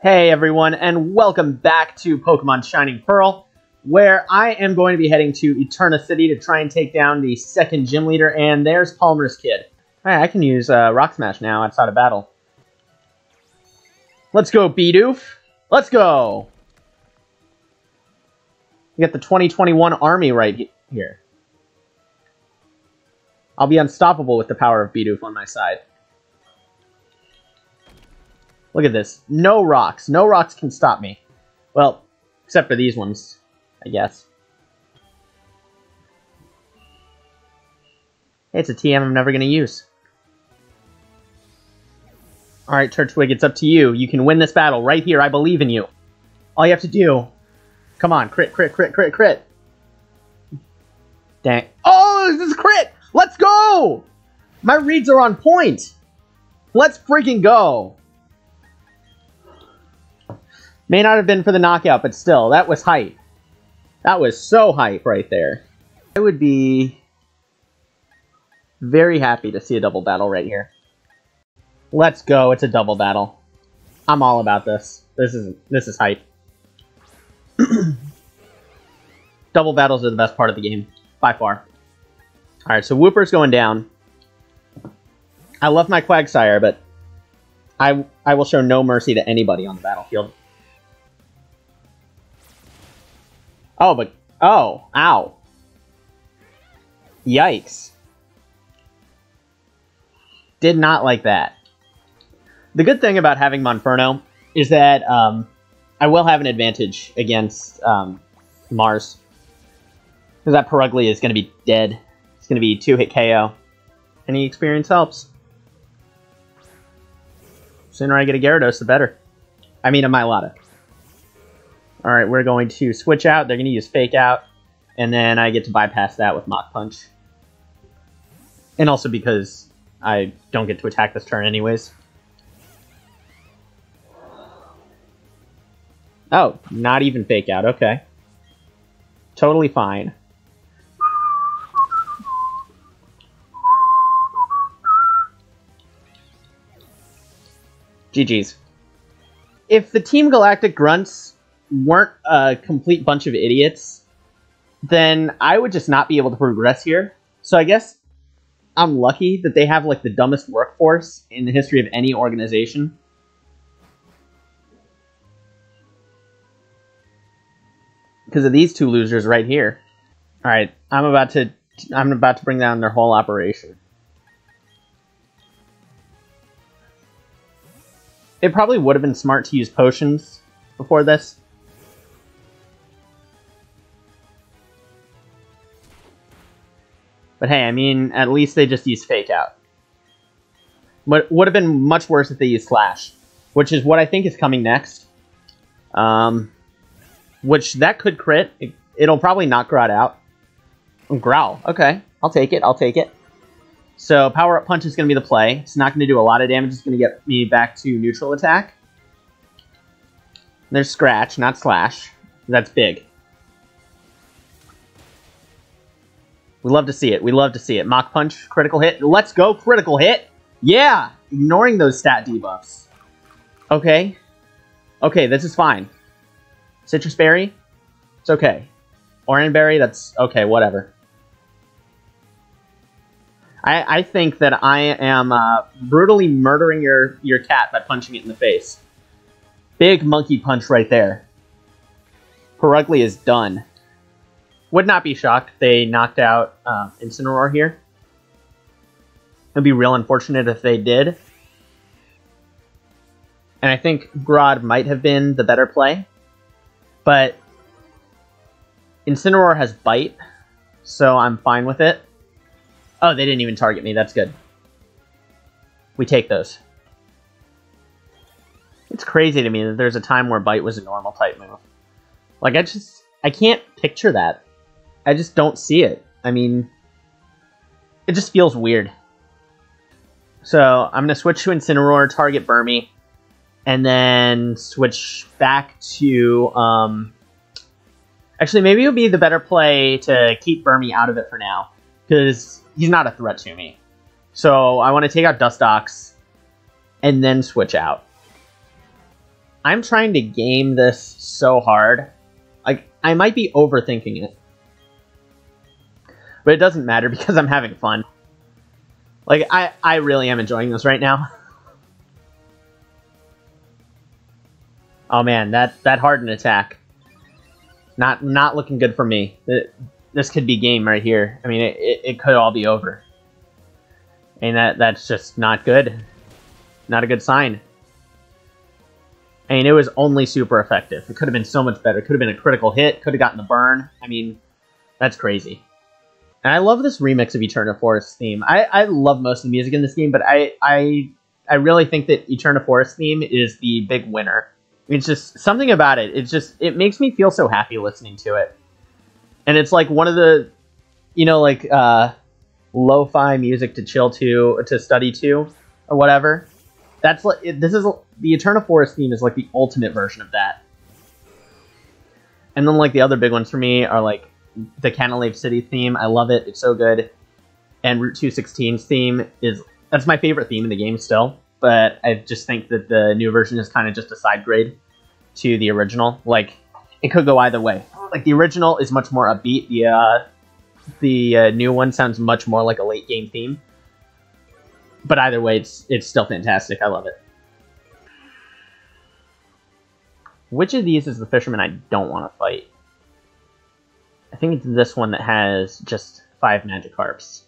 Hey everyone, and welcome back to Pokemon Shining Pearl, where I am going to be heading to Eterna City to try and take down the second gym leader, and there's Palmer's kid. Alright, I can use uh, Rock Smash now outside of battle. Let's go, Bidoof! Let's go! You got the 2021 army right he here. I'll be unstoppable with the power of Bidoof on my side. Look at this. No rocks. No rocks can stop me. Well, except for these ones, I guess. It's a TM I'm never going to use. Alright, Turtwig, it's up to you. You can win this battle right here. I believe in you. All you have to do... Come on, crit, crit, crit, crit, crit. Dang. Oh, this is crit! Let's go! My reads are on point. Let's freaking go. May not have been for the knockout, but still, that was hype. That was so hype right there. I would be very happy to see a double battle right here. Let's go, it's a double battle. I'm all about this. This is this is hype. double battles are the best part of the game, by far. Alright, so Wooper's going down. I love my Quagsire, but I, I will show no mercy to anybody on the battlefield. Oh, but... Oh, ow. Yikes. Did not like that. The good thing about having Monferno is that um, I will have an advantage against um, Mars. Because that Purugly is going to be dead. It's going to be 2-hit KO. Any experience helps. The sooner I get a Gyarados, the better. I mean a Milotic. Alright, we're going to switch out. They're going to use Fake Out. And then I get to bypass that with Mach Punch. And also because I don't get to attack this turn anyways. Oh, not even Fake Out. Okay. Totally fine. GG's. If the Team Galactic Grunts weren't a complete bunch of idiots, then I would just not be able to progress here. So I guess I'm lucky that they have like the dumbest workforce in the history of any organization. Because of these two losers right here. All right, I'm about to I'm about to bring down their whole operation. It probably would have been smart to use potions before this. But hey, I mean, at least they just used Fake Out. But would have been much worse if they used Slash, which is what I think is coming next. Um, which that could crit. It, will probably knock Growl out. Growl, okay. I'll take it, I'll take it. So Power Up Punch is going to be the play. It's not going to do a lot of damage. It's going to get me back to neutral attack. There's Scratch, not Slash. That's big. We love to see it. We love to see it. Mach Punch, critical hit. Let's go, critical hit. Yeah, ignoring those stat debuffs. Okay. Okay, this is fine. Sitrus Berry, it's okay. Oran Berry, that's okay, whatever. I, I think that I am uh, brutally murdering your, your cat by punching it in the face. Big monkey punch right there. Purugly is done. Would not be shocked if they knocked out uh, Incineroar here. It'd be real unfortunate if they did. And I think Grodd might have been the better play. But Incineroar has Bite, so I'm fine with it. Oh, they didn't even target me. That's good. We take those. It's crazy to me that there's a time where Bite was a normal type move. Like, I just... I can't picture that. I just don't see it. I mean, it just feels weird. So I'm going to switch to Incineroar, target Burmy, and then switch back to... Um, actually, maybe it would be the better play to keep Burmy out of it for now, because he's not a threat to me. So I want to take out Dustox, and then switch out. I'm trying to game this so hard. Like, I might be overthinking it. But it doesn't matter because I'm having fun. Like, I, I really am enjoying this right now. Oh man, that, that hardened attack. Not not looking good for me. Uh, this could be game right here. I mean, it, it, it could all be over. And that that's just not good. Not a good sign. I mean, it was only super effective. It could have been so much better. It could have been a critical hit. Could have gotten the burn. I mean, that's crazy. And I love this remix of Eterna Forest theme. I, I love most of the music in this game, but I, I I really think that Eterna Forest theme is the big winner. It's just something about it. It's just it makes me feel so happy listening to it. And it's like one of the you know like uh lo-fi music to chill to to study to or whatever. That's like this is the Eterna Forest theme is like the ultimate version of that. And then like the other big ones for me are like the Canalave City theme. I love it. It's so good. And Route 216's theme is that's my favorite theme in the game still. But I just think that the new version is kind of just a side grade to the original. Like it could go either way. Like the original is much more upbeat. The uh, the uh, new one sounds much more like a late game theme. But either way, it's it's still fantastic. I love it. Which of these is the fisherman I don't want to fight? I think it's this one that has just five Magikarps.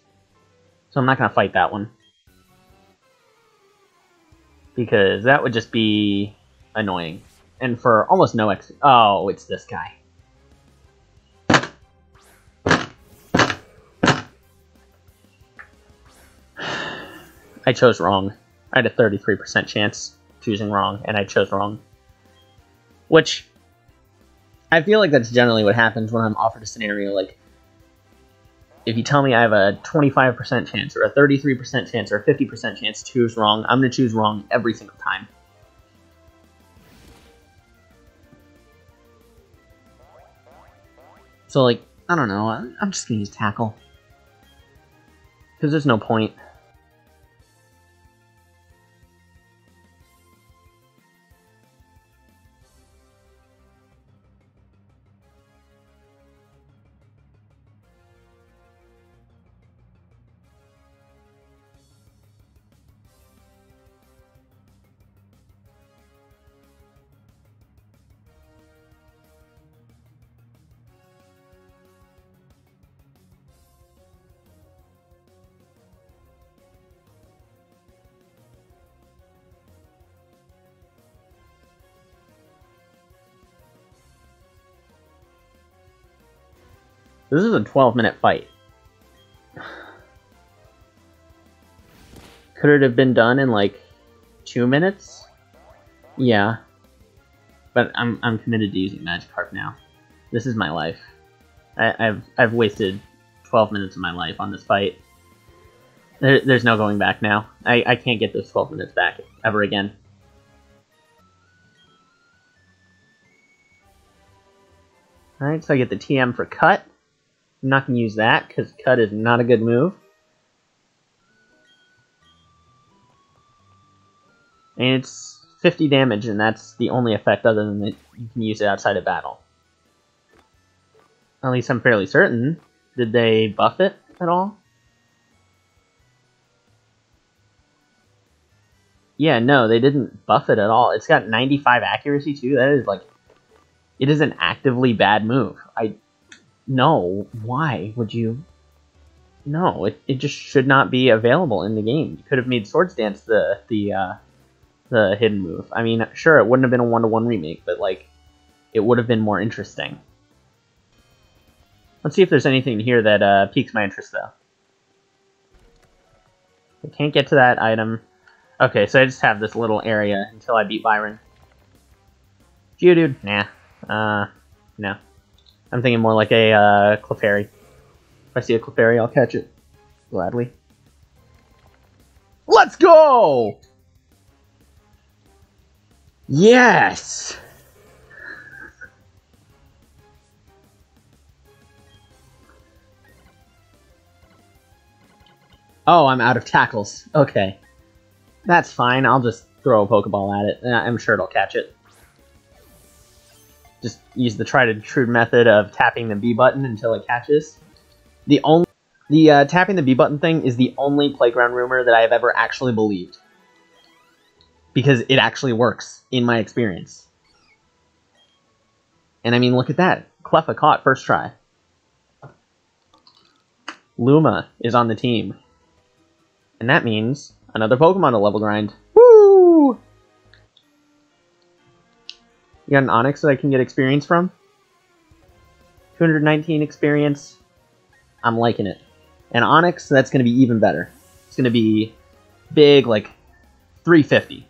So I'm not going to fight that one. Because that would just be annoying. And for almost no X... Oh, it's this guy. I chose wrong. I had a 33% chance choosing wrong, and I chose wrong. Which I feel like that's generally what happens when I'm offered a scenario like if you tell me I have a 25% chance or a 33% chance or a 50% chance to choose wrong, I'm going to choose wrong every single time. So, like, I don't know. I'm just going to use tackle. Because there's no point. This is a 12 minute fight. Could it have been done in like two minutes? Yeah. But I'm, I'm committed to using Magikarp now. This is my life. I, have I've wasted 12 minutes of my life on this fight. There, there's no going back now. I, I can't get those 12 minutes back ever again. Alright, so I get the TM for cut. I'm not going to use that because cut is not a good move. And it's 50 damage, and that's the only effect other than that you can use it outside of battle. At least I'm fairly certain. Did they buff it at all? Yeah, no, they didn't buff it at all. It's got 95 accuracy too. That is like, it is an actively bad move. I no, why would you? No, it, it just should not be available in the game. You could have made Swords Dance the the uh, the hidden move. I mean, sure, it wouldn't have been a one to one remake, but like, it would have been more interesting. Let's see if there's anything here that uh, piques my interest, though. I can't get to that item. Okay, so I just have this little area until I beat Byron. Geodude? Nah. Uh, no. I'm thinking more like a uh, Clefairy. If I see a Clefairy, I'll catch it. Gladly. Let's go! Yes! Oh, I'm out of tackles. Okay. That's fine. I'll just throw a Pokeball at it. I'm sure it'll catch it. Just use the tried and true method of tapping the B button until it catches. The only the uh, tapping the B button thing is the only playground rumor that I have ever actually believed. Because it actually works, in my experience. And I mean, look at that. Cleffa caught first try. Luma is on the team. And that means another Pokemon to level grind. You got an Onix that I can get experience from? 219 experience. I'm liking it. And Onix, that's going to be even better. It's going to be big, like 350.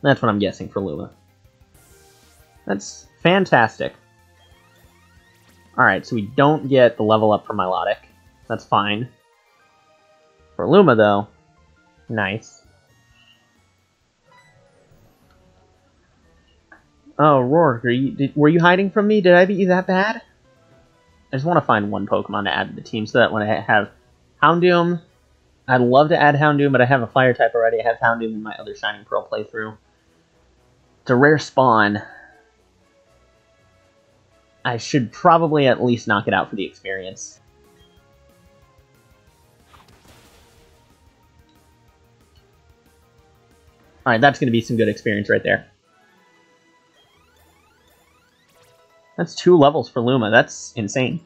That's what I'm guessing for Luma. That's fantastic. Alright, so we don't get the level up for Milotic. That's fine. For Luma, though, nice. Oh, Rourke, you, did, were you hiding from me? Did I beat you that bad? I just want to find one Pokemon to add to the team so that when I have Houndoom, I'd love to add Houndoom, but I have a Fire type already. I have Houndoom in my other Shining Pearl playthrough. It's a rare spawn. I should probably at least knock it out for the experience. Alright, that's going to be some good experience right there. That's two levels for Luma. That's insane.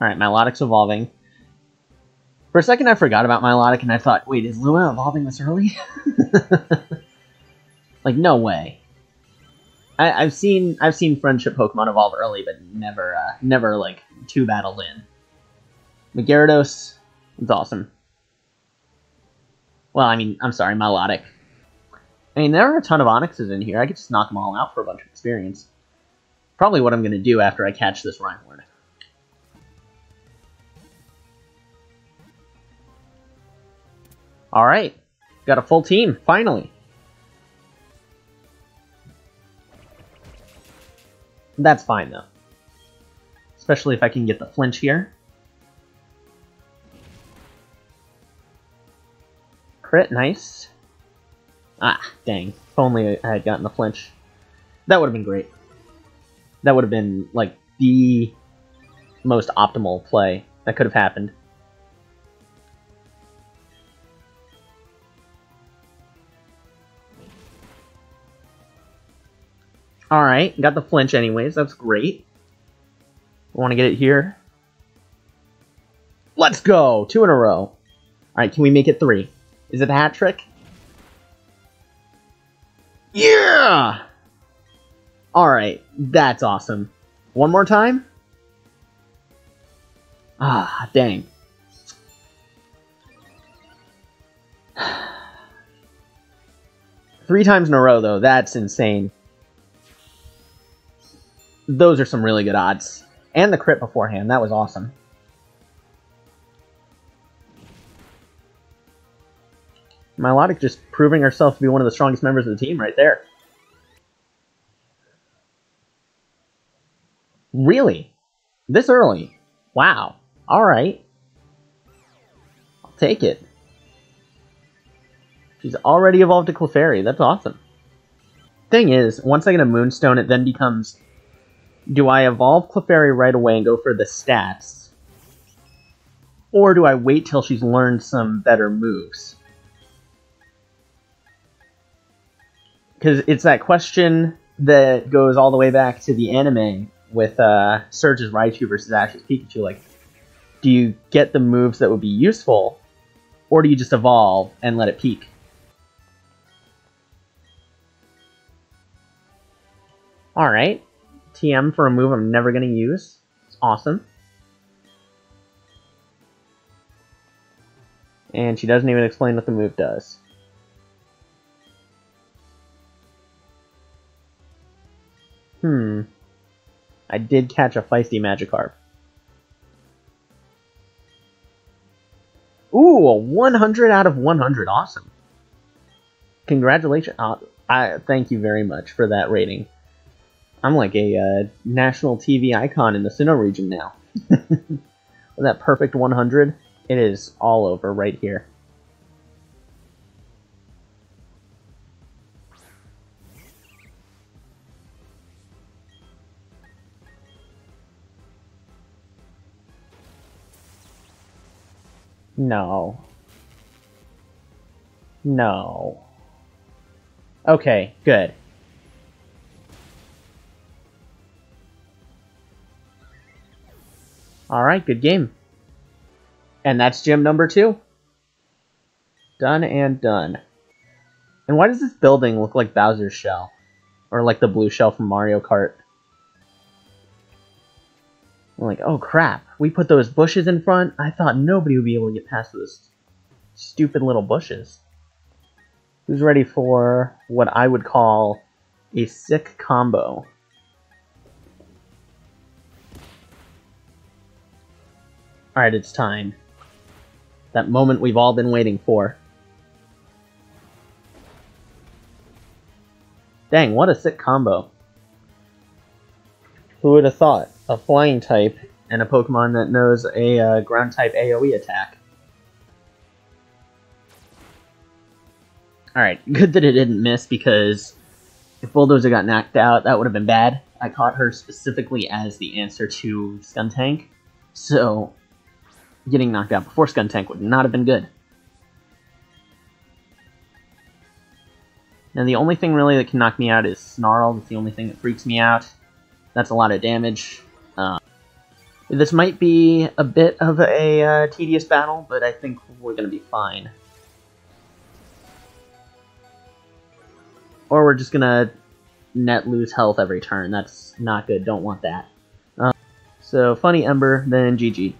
Alright, Milotic's evolving. For a second I forgot about Milotic and I thought, wait, is Luma evolving this early? like, no way. I, have seen I've seen friendship Pokemon evolve early, but never uh, never like two battles in. Gyarados, it's awesome. Well, I mean, I'm sorry, Milotic. I mean, there are a ton of Onixes in here. I could just knock them all out for a bunch of experience. Probably what I'm going to do after I catch this Rhyhorn. Alright. Got a full team, finally. That's fine, though. Especially if I can get the flinch here. Crit, nice. Ah, dang. If only I had gotten the flinch. That would have been great. That would have been, like, the most optimal play that could have happened. Alright, got the flinch anyways, that's great. Want to get it here? Let's go! Two in a row. Alright, can we make it three? Is it a hat trick? Yeah! Alright, that's awesome. One more time? Ah, dang. Three times in a row, though, that's insane those are some really good odds. And the crit beforehand, that was awesome. Milotic just proving herself to be one of the strongest members of the team right there. Really? This early? Wow. Alright. I'll take it. She's already evolved to Clefairy. That's awesome. Thing is, once I get a Moonstone, it then becomes do I evolve Clefairy right away and go for the stats? Or do I wait till she's learned some better moves? Because it's that question that goes all the way back to the anime with uh, Surge's Raichu versus Ash's Pikachu. Like, do you get the moves that would be useful, or do you just evolve and let it peak? Alright. TM for a move I'm never going to use. It's awesome. And she doesn't even explain what the move does. Hmm. I did catch a feisty Magikarp. Ooh, a 100 out of 100. Awesome. Congratulations. Uh, I thank you very much for that rating. I'm like a uh, national TV icon in the Sinnoh region now. that perfect 100, it is all over right here. No. No. Okay, good. Alright, good game. And that's gym number two. Done and done. And why does this building look like Bowser's shell? Or like the blue shell from Mario Kart? I'm like, oh crap, we put those bushes in front? I thought nobody would be able to get past those stupid little bushes. Who's ready for what I would call a sick combo? Alright, it's time. That moment we've all been waiting for. Dang, what a sick combo. Who would have thought? A flying type and a Pokemon that knows a uh, ground type AoE attack. Alright, good that it didn't miss because if Bulldozer got knocked out, that would have been bad. I caught her specifically as the answer to Skuntank, so getting knocked out before Skuntank would not have been good. Now the only thing really that can knock me out is Snarl, that's the only thing that freaks me out. That's a lot of damage. Uh, this might be a bit of a uh, tedious battle, but I think we're going to be fine. Or we're just going to net lose health every turn. That's not good. Don't want that. Uh, so, Funny Ember, then GG.